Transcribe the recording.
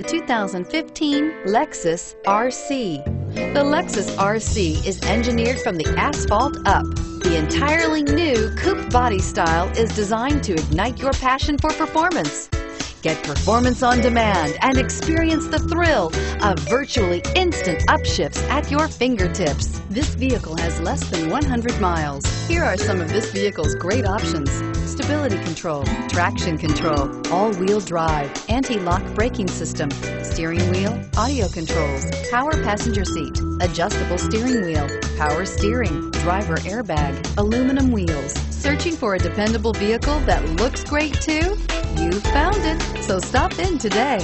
The 2015 Lexus RC. The Lexus RC is engineered from the asphalt up. The entirely new coupe body style is designed to ignite your passion for performance. Get performance on demand and experience the thrill of virtually instant upshifts at your fingertips. This vehicle has less than 100 miles. Here are some of this vehicle's great options. Stability control, traction control, all-wheel drive, anti-lock braking system, steering wheel, audio controls, power passenger seat, adjustable steering wheel, power steering, driver airbag, aluminum wheels. Searching for a dependable vehicle that looks great too? You found it, so stop in today.